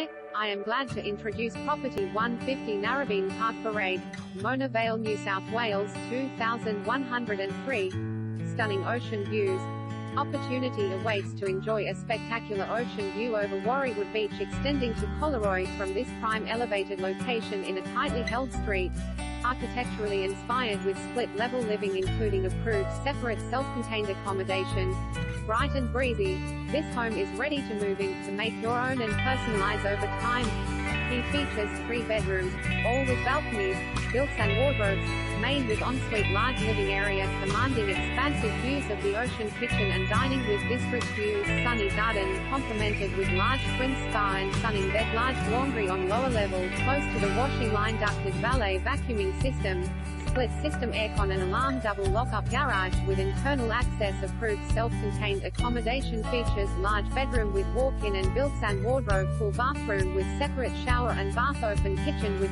Hi, I am glad to introduce property 150 Narrabeen Park Parade, Mona Vale, New South Wales 2103. Stunning ocean views. Opportunity awaits to enjoy a spectacular ocean view over Warriewood Beach extending to Collaroy from this prime elevated location in a tightly held street. Architecturally inspired with split-level living including approved separate self-contained accommodation. Bright and breezy, this home is ready to move in, to make your own and personalize over time. He features three bedrooms, all with balconies, built-in wardrobes, made with ensuite large living area commanding expansive views of the ocean kitchen and dining with district views, sunny garden, complemented with large twin spa and sunning bed large laundry on lower level, close to the washing line ducted valet vacuuming system, split system aircon and alarm double lock-up garage with internal access approved self-contained accommodation features large bedroom with walk-in and built-in wardrobe full bathroom with separate shower and bath open kitchen with